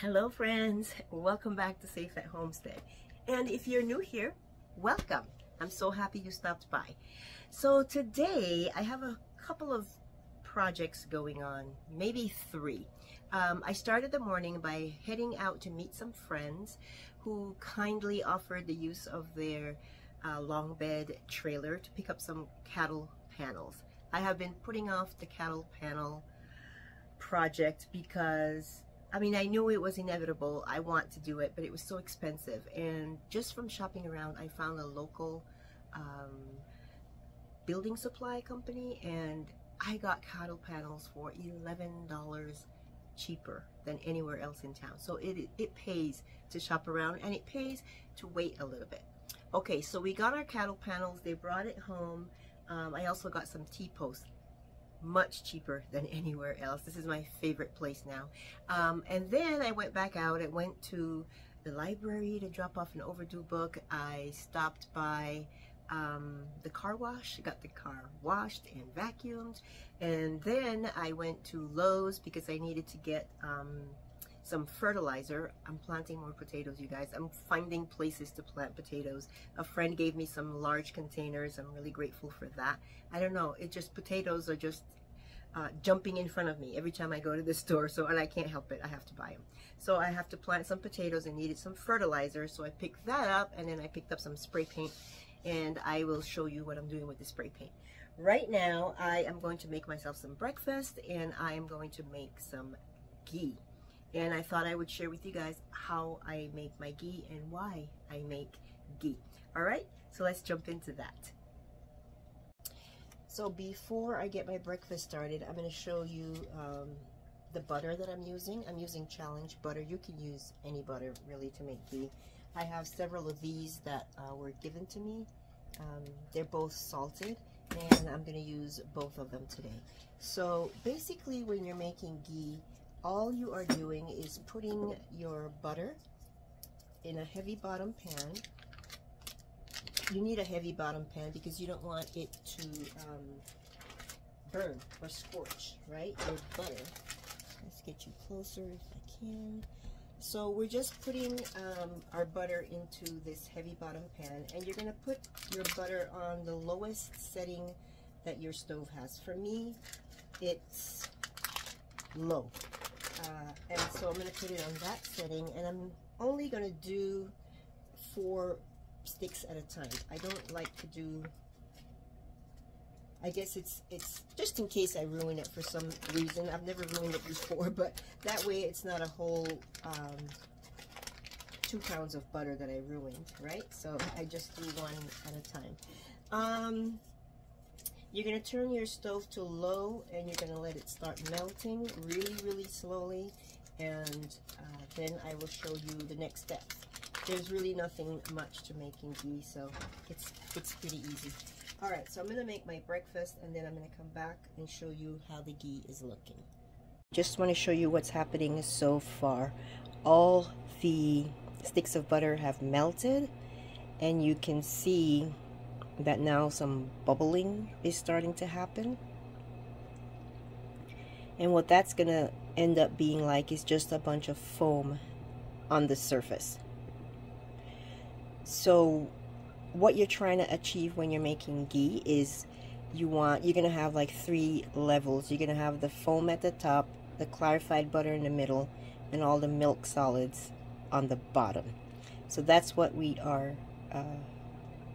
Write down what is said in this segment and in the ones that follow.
Hello friends, welcome back to Safe at Homestead. And if you're new here, welcome. I'm so happy you stopped by. So today I have a couple of projects going on, maybe three. Um, I started the morning by heading out to meet some friends who kindly offered the use of their uh, long bed trailer to pick up some cattle panels. I have been putting off the cattle panel project because I mean, I knew it was inevitable. I want to do it, but it was so expensive. And just from shopping around, I found a local um, building supply company and I got cattle panels for $11 cheaper than anywhere else in town. So it, it pays to shop around and it pays to wait a little bit. Okay, so we got our cattle panels. They brought it home. Um, I also got some T-posts much cheaper than anywhere else. This is my favorite place now. Um, and then I went back out. I went to the library to drop off an overdue book. I stopped by um, the car wash, got the car washed and vacuumed. And then I went to Lowe's because I needed to get um, some fertilizer. I'm planting more potatoes, you guys. I'm finding places to plant potatoes. A friend gave me some large containers. I'm really grateful for that. I don't know. It just, potatoes are just uh, jumping in front of me every time I go to the store. So, and I can't help it. I have to buy them. So I have to plant some potatoes and needed some fertilizer. So I picked that up and then I picked up some spray paint and I will show you what I'm doing with the spray paint. Right now, I am going to make myself some breakfast and I am going to make some ghee and I thought I would share with you guys how I make my ghee and why I make ghee. All right, so let's jump into that. So before I get my breakfast started, I'm going to show you um, the butter that I'm using. I'm using Challenge butter. You can use any butter really to make ghee. I have several of these that uh, were given to me. Um, they're both salted and I'm going to use both of them today. So basically when you're making ghee, all you are doing is putting your butter in a heavy bottom pan. You need a heavy bottom pan because you don't want it to um, burn or scorch, right? Your butter. Let's get you closer if I can. So we're just putting um, our butter into this heavy bottom pan and you're going to put your butter on the lowest setting that your stove has. For me, it's low. Uh, and so I'm going to put it on that setting and I'm only going to do four sticks at a time. I don't like to do I guess it's it's just in case I ruin it for some reason. I've never ruined it before, but that way it's not a whole um, two pounds of butter that I ruined, right? So I just do one at a time. Um, you're going to turn your stove to low and you're going to let it start melting really, really slowly. And uh, then I will show you the next steps. There's really nothing much to making ghee, so it's, it's pretty easy. All right, so I'm going to make my breakfast and then I'm going to come back and show you how the ghee is looking. Just want to show you what's happening so far. All the sticks of butter have melted and you can see that now some bubbling is starting to happen. And what that's going to end up being like is just a bunch of foam on the surface. So what you're trying to achieve when you're making ghee is you want, you're going to have like three levels. You're going to have the foam at the top, the clarified butter in the middle, and all the milk solids on the bottom. So that's what we are uh,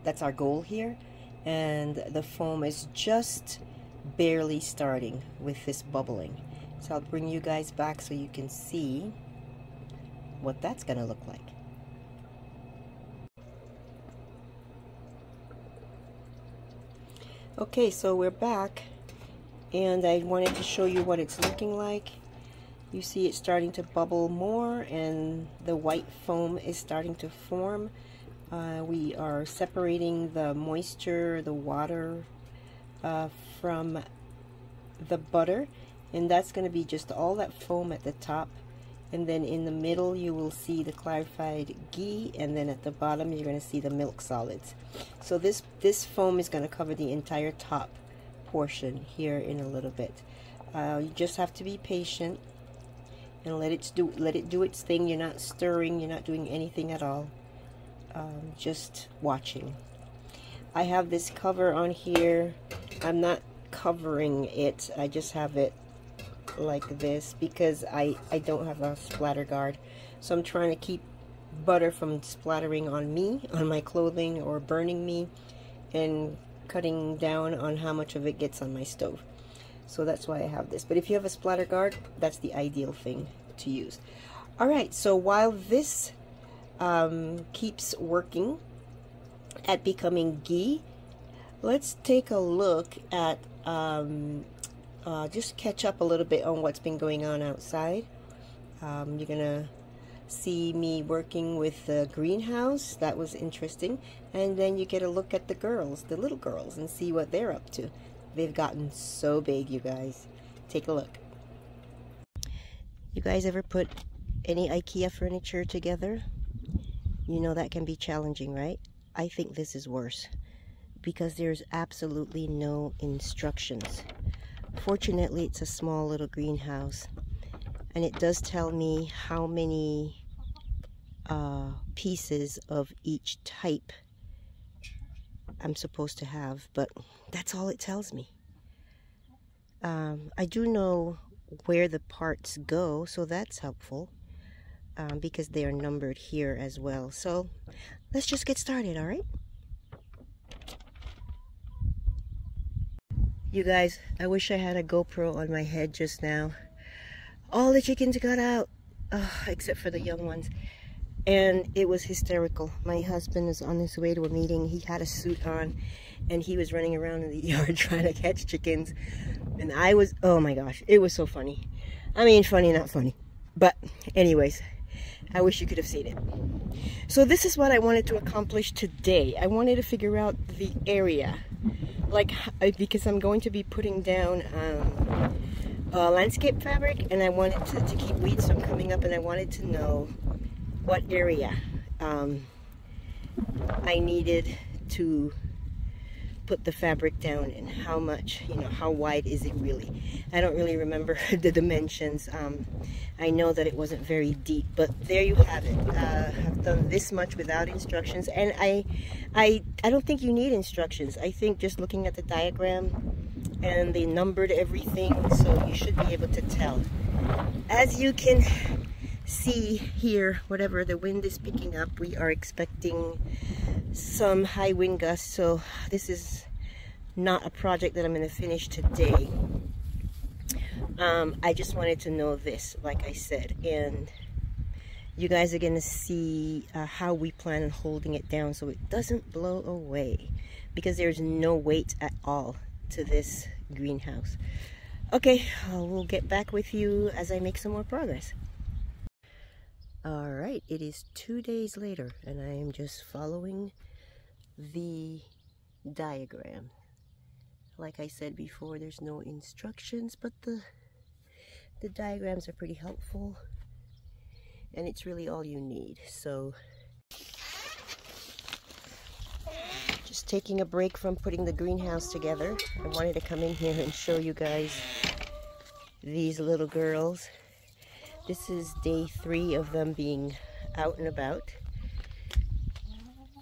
that's our goal here. And the foam is just barely starting with this bubbling. So I'll bring you guys back so you can see what that's gonna look like. Okay so we're back. And I wanted to show you what it's looking like. You see it starting to bubble more and the white foam is starting to form uh, we are separating the moisture, the water uh, from the butter and that's going to be just all that foam at the top and then in the middle you will see the clarified ghee and then at the bottom you're going to see the milk solids so this this foam is going to cover the entire top portion here in a little bit uh, you just have to be patient and let it do let it do its thing. You're not stirring. You're not doing anything at all. Um, just watching. I have this cover on here. I'm not covering it. I just have it like this because I, I don't have a splatter guard. So I'm trying to keep butter from splattering on me, on my clothing, or burning me, and cutting down on how much of it gets on my stove. So that's why I have this. But if you have a splatter guard, that's the ideal thing to use. All right, so while this um, keeps working at becoming ghee, let's take a look at um, uh, just catch up a little bit on what's been going on outside. Um, you're going to see me working with the greenhouse. That was interesting. And then you get a look at the girls, the little girls, and see what they're up to. They've gotten so big, you guys. Take a look. You guys ever put any IKEA furniture together? You know that can be challenging, right? I think this is worse because there's absolutely no instructions. Fortunately, it's a small little greenhouse and it does tell me how many uh, pieces of each type I'm supposed to have, but that's all it tells me. Um, I do know where the parts go, so that's helpful um, because they are numbered here as well. So let's just get started, all right? You guys, I wish I had a GoPro on my head just now. All the chickens got out, uh, except for the young ones. And it was hysterical. My husband was on his way to a meeting. He had a suit on and he was running around in the yard trying to catch chickens. And I was, oh my gosh, it was so funny. I mean, funny, not funny. But anyways, I wish you could have seen it. So this is what I wanted to accomplish today. I wanted to figure out the area. Like, because I'm going to be putting down um, uh, landscape fabric and I wanted to, to, keep weeds from coming up and I wanted to know what area um, I needed to put the fabric down and how much, you know, how wide is it really. I don't really remember the dimensions. Um, I know that it wasn't very deep, but there you have it. Uh, I've done this much without instructions and I, I, I don't think you need instructions. I think just looking at the diagram and they numbered everything so you should be able to tell. As you can see here, whatever the wind is picking up, we are expecting some high wind gusts. So this is not a project that I'm going to finish today. Um, I just wanted to know this, like I said, and you guys are going to see uh, how we plan on holding it down so it doesn't blow away because there's no weight at all to this greenhouse. Okay, uh, we'll get back with you as I make some more progress. All right, it is two days later and I am just following the diagram. Like I said before, there's no instructions, but the, the diagrams are pretty helpful and it's really all you need. So just taking a break from putting the greenhouse together. I wanted to come in here and show you guys these little girls. This is day three of them being out and about.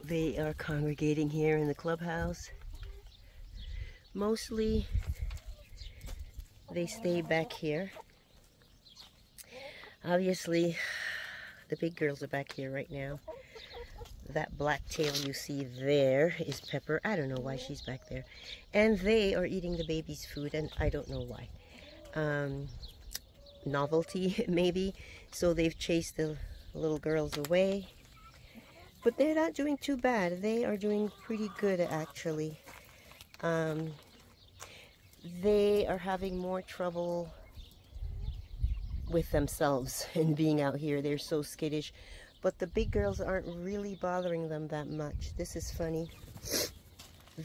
They are congregating here in the clubhouse. Mostly they stay back here. Obviously, the big girls are back here right now. That black tail you see there is Pepper. I don't know why she's back there. And they are eating the baby's food, and I don't know why. Um, novelty maybe. So they've chased the little girls away. But they're not doing too bad. They are doing pretty good actually. Um, they are having more trouble with themselves and being out here. They're so skittish. But the big girls aren't really bothering them that much. This is funny.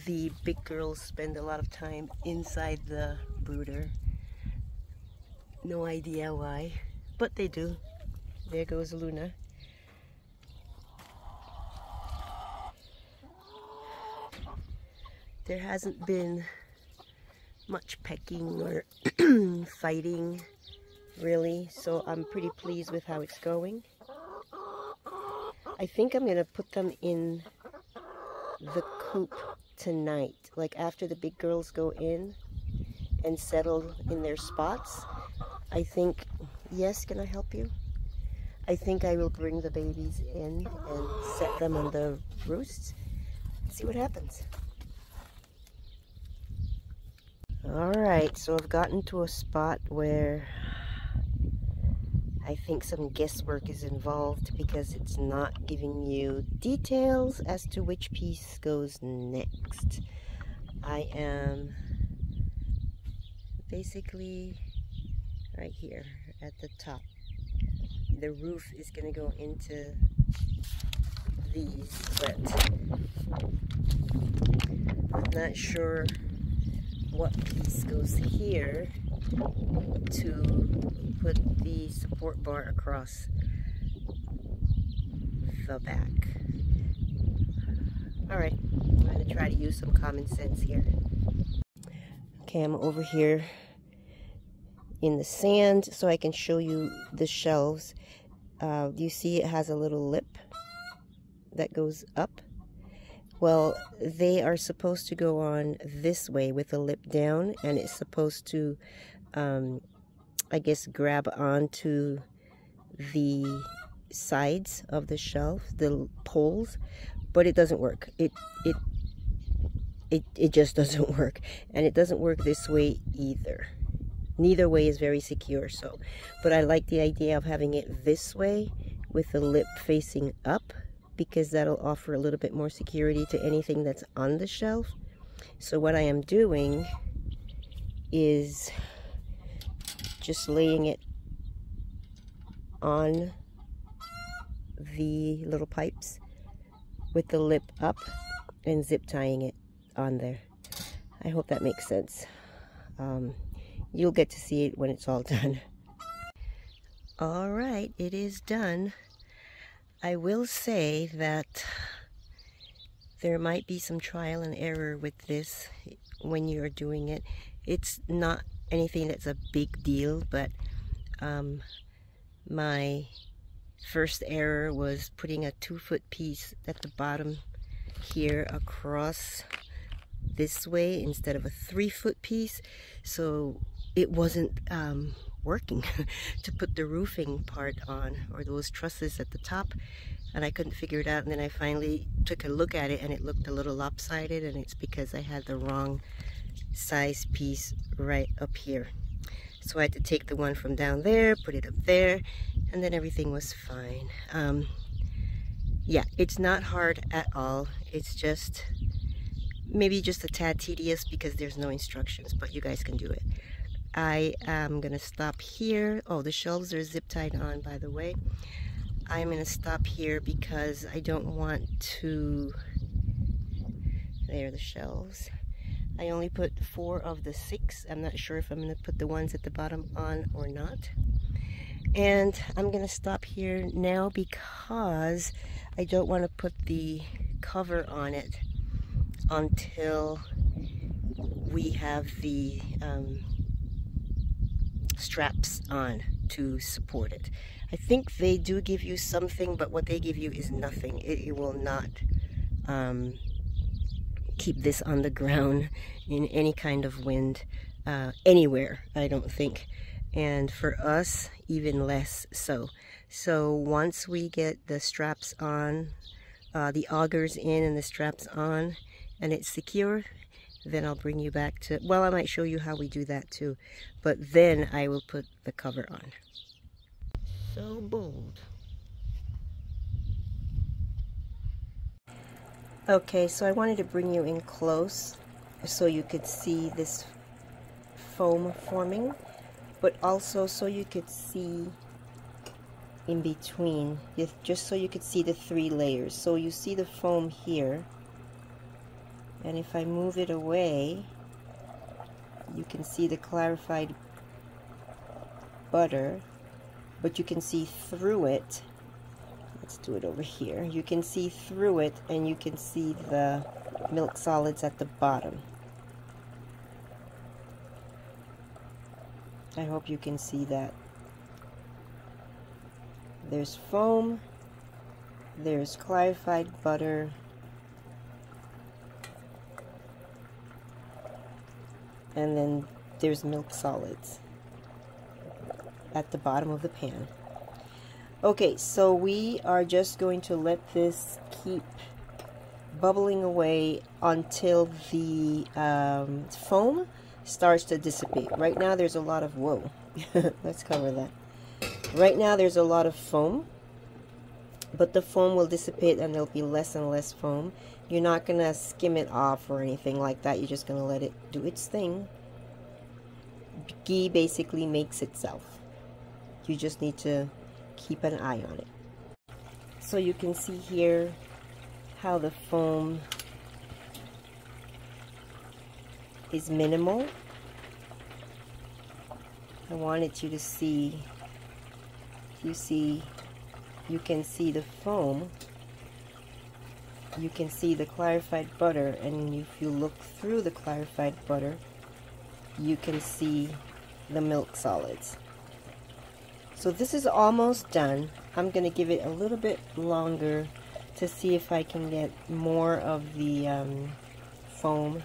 The big girls spend a lot of time inside the brooder no idea why, but they do. There goes Luna. There hasn't been much pecking or fighting really. So I'm pretty pleased with how it's going. I think I'm going to put them in the coop tonight. Like after the big girls go in and settle in their spots. I think, yes, can I help you? I think I will bring the babies in and set them on the roosts. See what happens. Alright, so I've gotten to a spot where I think some guesswork is involved because it's not giving you details as to which piece goes next. I am basically right here at the top. The roof is going to go into these, but I'm not sure what piece goes here to put the support bar across the back. Alright, I'm going to try to use some common sense here. Okay, I'm over here in the sand so I can show you the shelves. Uh, you see it has a little lip that goes up? Well, they are supposed to go on this way with the lip down and it's supposed to um, I guess, grab onto the sides of the shelf, the poles, but it doesn't work. It, it, it, it just doesn't work. And it doesn't work this way either. Neither way is very secure, so. But I like the idea of having it this way with the lip facing up because that'll offer a little bit more security to anything that's on the shelf. So what I am doing is just laying it on the little pipes with the lip up and zip tying it on there. I hope that makes sense. Um, you'll get to see it when it's all done. All right, it is done. I will say that there might be some trial and error with this when you're doing it. It's not anything that's a big deal, but um, my first error was putting a two foot piece at the bottom here across this way instead of a three foot piece. So it wasn't um, working to put the roofing part on or those trusses at the top and I couldn't figure it out and then I finally took a look at it and it looked a little lopsided and it's because I had the wrong size piece right up here. So I had to take the one from down there, put it up there, and then everything was fine. Um, yeah, it's not hard at all. It's just maybe just a tad tedious because there's no instructions, but you guys can do it. I am going to stop here. Oh, the shelves are zip tied on, by the way. I'm going to stop here because I don't want to... There are the shelves. I only put four of the six. I'm not sure if I'm going to put the ones at the bottom on or not. And I'm going to stop here now because I don't want to put the cover on it until we have the um, straps on to support it. I think they do give you something, but what they give you is nothing. It, it will not um, keep this on the ground in any kind of wind uh, anywhere, I don't think. And for us, even less so. So once we get the straps on, uh, the augers in and the straps on, and it's secure, then I'll bring you back to, well, I might show you how we do that too. But then I will put the cover on. So bold. Okay, so I wanted to bring you in close so you could see this foam forming, but also so you could see in between, just so you could see the three layers. So you see the foam here, and if I move it away, you can see the clarified butter, but you can see through it. Let's do it over here. You can see through it and you can see the milk solids at the bottom. I hope you can see that. There's foam, there's clarified butter, and then there's milk solids at the bottom of the pan. Okay, so we are just going to let this keep bubbling away until the um, foam starts to dissipate. Right now there's a lot of, whoa, let's cover that. Right now there's a lot of foam, but the foam will dissipate and there'll be less and less foam. You're not going to skim it off or anything like that. You're just going to let it do its thing. Ghee basically makes itself. You just need to keep an eye on it. So you can see here how the foam is minimal. I wanted you to see, you see, you can see the foam, you can see the clarified butter, and if you look through the clarified butter, you can see the milk solids. So this is almost done. I'm going to give it a little bit longer to see if I can get more of the um, foam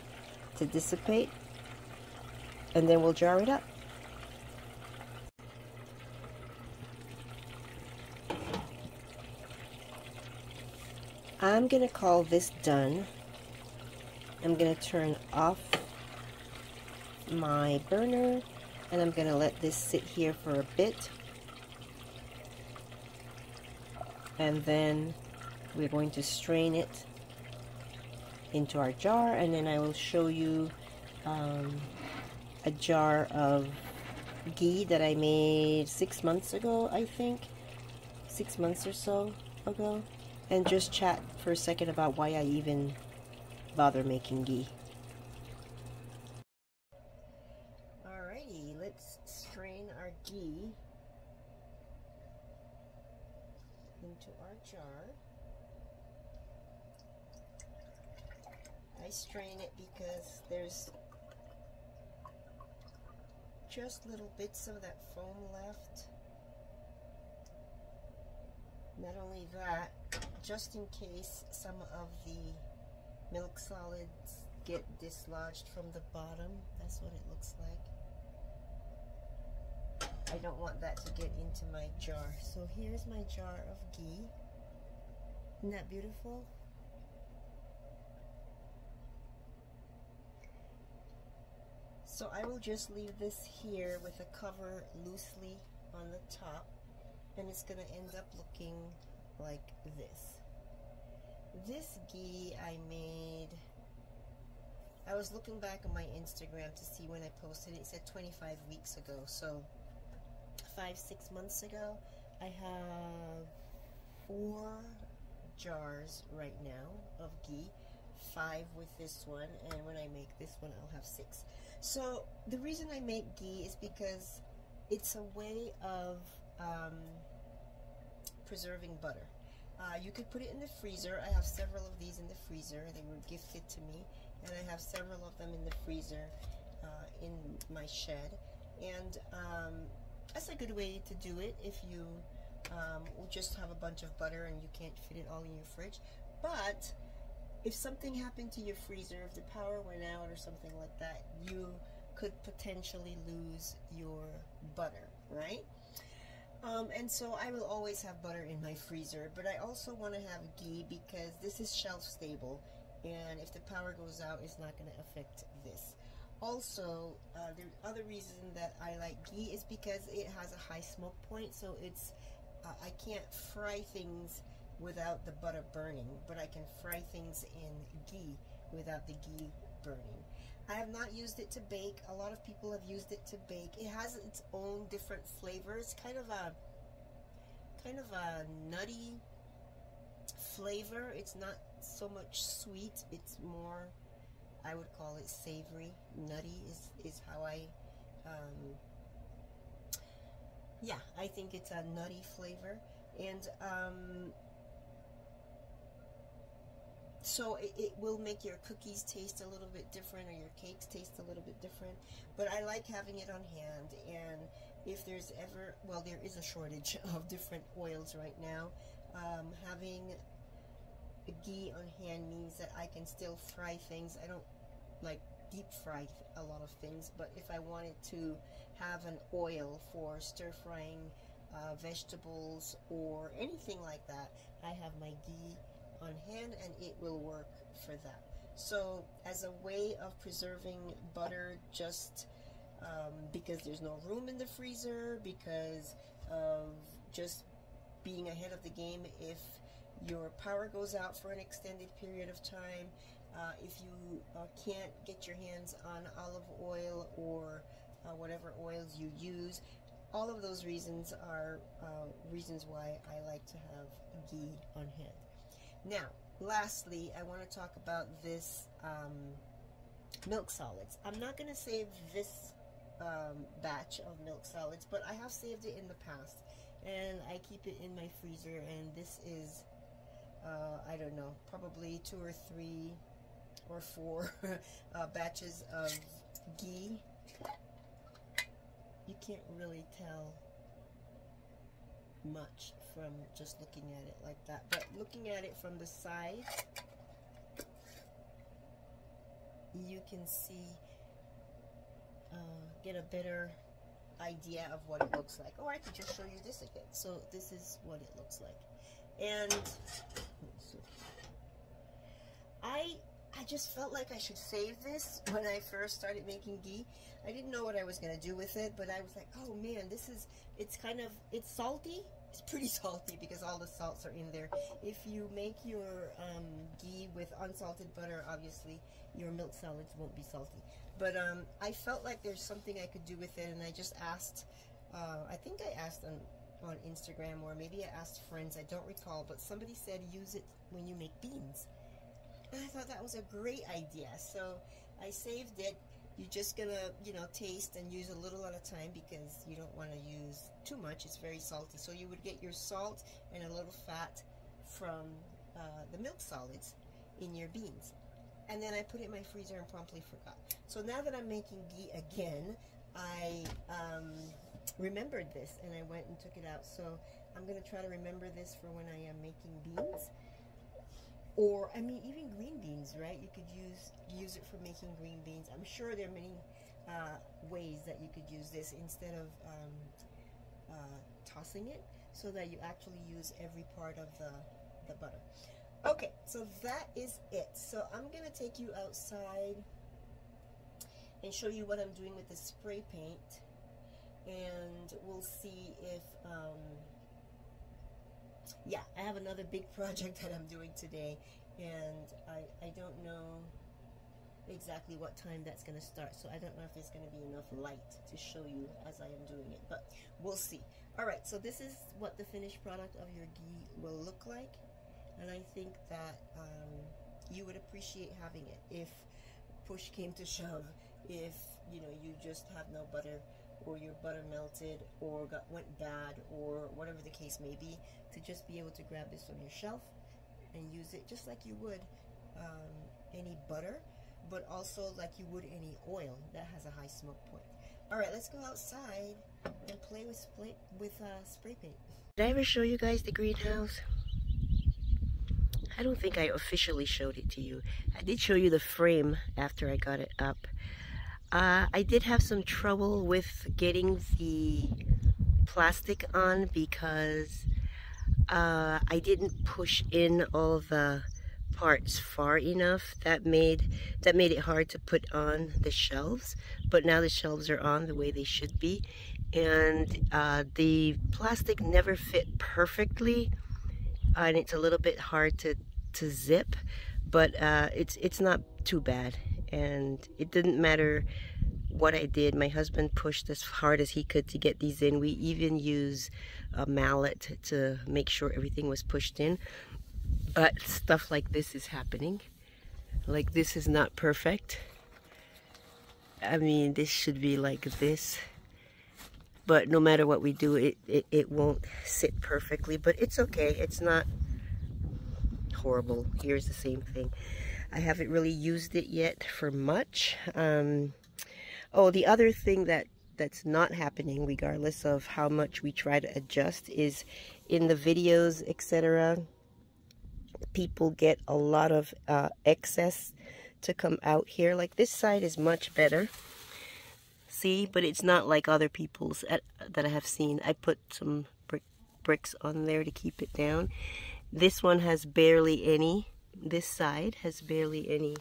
to dissipate. And then we'll jar it up. I'm going to call this done. I'm going to turn off my burner and I'm going to let this sit here for a bit. And then we're going to strain it into our jar and then I will show you um, a jar of ghee that I made six months ago I think. Six months or so ago and just chat for a second about why I even bother making ghee Alrighty, let's strain our ghee into our jar. I strain it because there's just little bits of that foam left. Not only that, just in case some of the milk solids get dislodged from the bottom, that's what it looks like. I don't want that to get into my jar. So here's my jar of ghee. Isn't that beautiful? So I will just leave this here with a cover loosely on the top and it's going to end up looking like this. This ghee I made, I was looking back on my Instagram to see when I posted it. It said 25 weeks ago. So five, six months ago. I have four jars right now of ghee, five with this one, and when I make this one, I'll have six. So the reason I make ghee is because it's a way of um, preserving butter. Uh, you could put it in the freezer. I have several of these in the freezer. They were gifted to me, and I have several of them in the freezer uh, in my shed. And um, that's a good way to do it if you um, just have a bunch of butter and you can't fit it all in your fridge. But if something happened to your freezer, if the power went out or something like that, you could potentially lose your butter, right? Um, and so I will always have butter in my freezer, but I also want to have ghee because this is shelf stable and if the power goes out, it's not going to affect this. Also, uh, the other reason that I like ghee is because it has a high smoke point, so it's uh, I can't fry things without the butter burning, but I can fry things in ghee without the ghee burning. I have not used it to bake. A lot of people have used it to bake. It has its own different flavors, kind of a kind of a nutty flavor. It's not so much sweet. It's more I would call it savory. Nutty is, is how I, um, yeah, I think it's a nutty flavor. And um, so it, it, will make your cookies taste a little bit different or your cakes taste a little bit different. But I like having it on hand. And if there's ever, well, there is a shortage of different oils right now. Um, having a ghee on hand means that I can still fry things. I don't like deep fry a lot of things, but if I wanted to have an oil for stir frying uh, vegetables or anything like that, I have my ghee on hand and it will work for that. So as a way of preserving butter just um, because there's no room in the freezer, because of just being ahead of the game if your power goes out for an extended period of time, uh, if you uh, can't get your hands on olive oil or uh, whatever oils you use, all of those reasons are uh, reasons why I like to have ghee on hand. Now, lastly, I want to talk about this um, milk solids. I'm not going to save this um, batch of milk solids, but I have saved it in the past. And I keep it in my freezer, and this is, uh, I don't know, probably two or three or four uh, batches of ghee. You can't really tell much from just looking at it like that. But looking at it from the side, you can see, uh, get a better idea of what it looks like. Or I could just show you this again. So this is what it looks like. And I I just felt like I should save this when I first started making ghee. I didn't know what I was going to do with it, but I was like, oh man, this is, it's kind of, it's salty. It's pretty salty because all the salts are in there. If you make your um, ghee with unsalted butter, obviously, your milk solids won't be salty. But um, I felt like there's something I could do with it, and I just asked, uh, I think I asked on, on Instagram, or maybe I asked friends, I don't recall, but somebody said use it when you make beans. And I thought that was a great idea. So I saved it. You're just gonna, you know, taste and use a little at a time because you don't want to use too much. It's very salty. So you would get your salt and a little fat from uh, the milk solids in your beans. And then I put it in my freezer and promptly forgot. So now that I'm making ghee again, I um, remembered this and I went and took it out. So I'm going to try to remember this for when I am making beans or I mean even green beans right? You could use use it for making green beans. I'm sure there are many uh, ways that you could use this instead of um, uh, tossing it so that you actually use every part of the, the butter. Okay so that is it. So I'm gonna take you outside and show you what I'm doing with the spray paint. And we'll see if um, yeah, I have another big project that I'm doing today, and I, I don't know exactly what time that's going to start, so I don't know if there's going to be enough light to show you as I am doing it, but we'll see. Alright, so this is what the finished product of your ghee will look like, and I think that um, you would appreciate having it if push came to shove, if, you know, you just have no butter or your butter melted or got went bad or whatever the case may be to just be able to grab this from your shelf and use it just like you would um, any butter but also like you would any oil that has a high smoke point. All right let's go outside and play with with uh, spray paint. Did I ever show you guys the greenhouse? I don't think I officially showed it to you. I did show you the frame after I got it up uh, I did have some trouble with getting the plastic on because uh, I didn't push in all the parts far enough that made that made it hard to put on the shelves but now the shelves are on the way they should be. And uh, the plastic never fit perfectly and it's a little bit hard to to zip but uh, it's it's not too bad and it didn't matter what I did. My husband pushed as hard as he could to get these in. We even use a mallet to make sure everything was pushed in. But stuff like this is happening. Like this is not perfect. I mean, this should be like this. But no matter what we do, it, it, it won't sit perfectly. But it's okay. It's not horrible. Here's the same thing. I haven't really used it yet for much. Um, oh, the other thing that that's not happening regardless of how much we try to adjust is in the videos etc people get a lot of uh, excess to come out here. Like this side is much better. See but it's not like other people's at, that I have seen. I put some brick, bricks on there to keep it down. This one has barely any this side has barely any.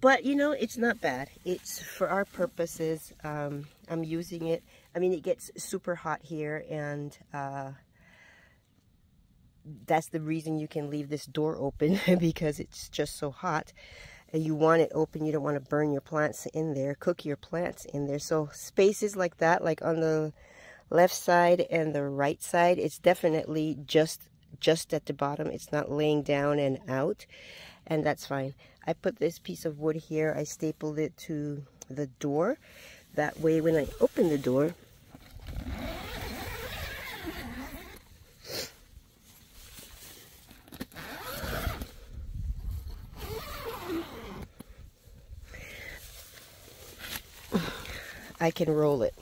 But you know it's not bad. It's for our purposes um, I'm using it. I mean it gets super hot here and uh, that's the reason you can leave this door open because it's just so hot. And you want it open. You don't want to burn your plants in there cook your plants in there. So spaces like that like on the left side and the right side it's definitely just just at the bottom. It's not laying down and out and that's fine. I put this piece of wood here. I stapled it to the door. That way when I open the door I can roll it.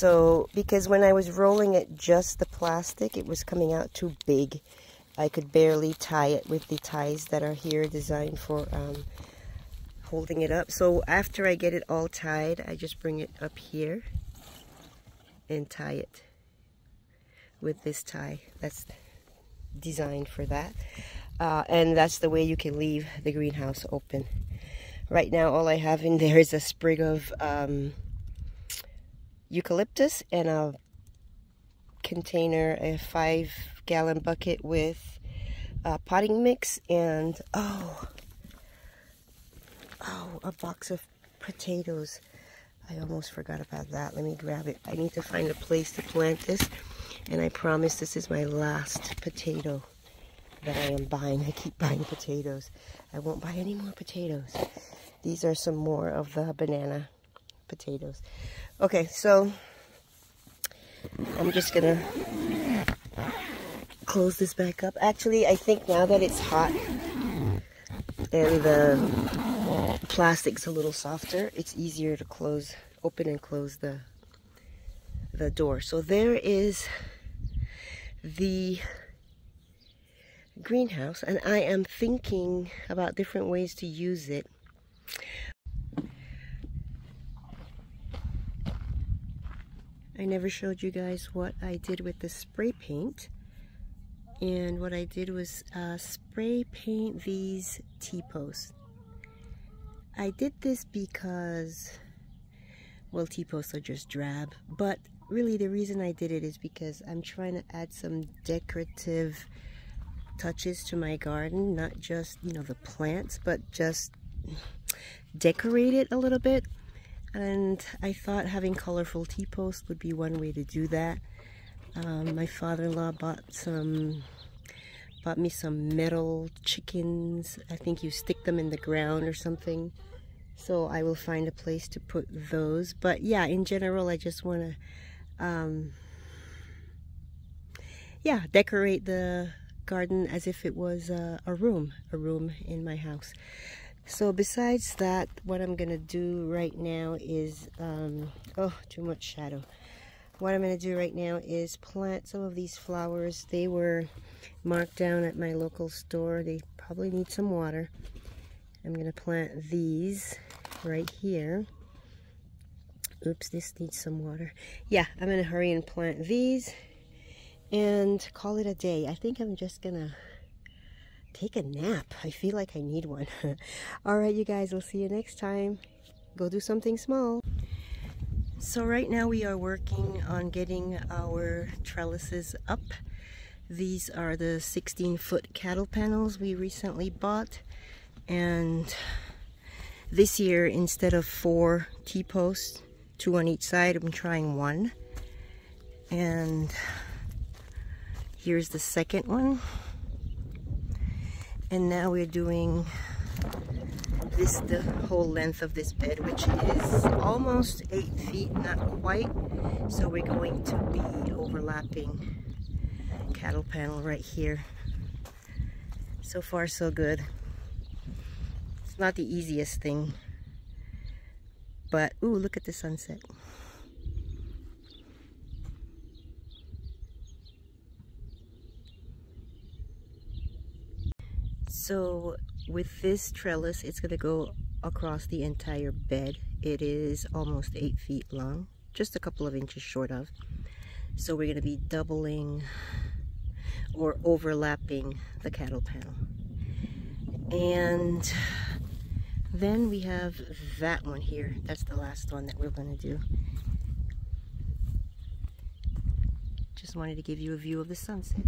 So, because when I was rolling it just the plastic, it was coming out too big. I could barely tie it with the ties that are here designed for um, holding it up. So after I get it all tied, I just bring it up here and tie it with this tie. That's designed for that. Uh, and that's the way you can leave the greenhouse open. Right now, all I have in there is a sprig of um, eucalyptus and a container, a five gallon bucket with uh, potting mix and, oh, oh, a box of potatoes. I almost forgot about that. Let me grab it. I need to find a place to plant this. And I promise this is my last potato that I am buying. I keep buying potatoes. I won't buy any more potatoes. These are some more of the banana potatoes. Okay, so I'm just gonna close this back up. Actually, I think now that it's hot and the plastic's a little softer, it's easier to close, open and close the the door. So there is the greenhouse and I am thinking about different ways to use it I never showed you guys what I did with the spray paint. And what I did was uh, spray paint these T-posts. I did this because, well, T-posts are just drab. But really the reason I did it is because I'm trying to add some decorative touches to my garden. Not just, you know, the plants, but just decorate it a little bit and I thought having colorful T-posts would be one way to do that. Um, my father-in-law bought some bought me some metal chickens. I think you stick them in the ground or something. So I will find a place to put those. But yeah, in general, I just want to, um, yeah, decorate the garden as if it was a room, a room in my house. So besides that, what I'm going to do right now is, um, oh, too much shadow. What I'm going to do right now is plant some of these flowers. They were marked down at my local store. They probably need some water. I'm going to plant these right here. Oops, this needs some water. Yeah, I'm going to hurry and plant these and call it a day. I think I'm just going to take a nap. I feel like I need one. Alright, you guys, we'll see you next time. Go do something small. So right now we are working on getting our trellises up. These are the 16 foot cattle panels we recently bought. And this year, instead of four T-posts, two on each side, I'm trying one. And here's the second one and now we're doing this the whole length of this bed which is almost eight feet not quite so we're going to be overlapping cattle panel right here so far so good it's not the easiest thing. But, ooh, look at the sunset. So with this trellis, it's going to go across the entire bed. It is almost eight feet long, just a couple of inches short of. So we're going to be doubling or overlapping the cattle panel. And then we have that one here. That's the last one that we're going to do. Just wanted to give you a view of the sunset.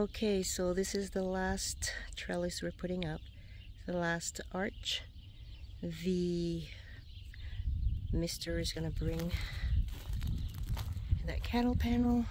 Okay, so this is the last trellis we're putting up, the last arch. The mister is going to bring that cattle panel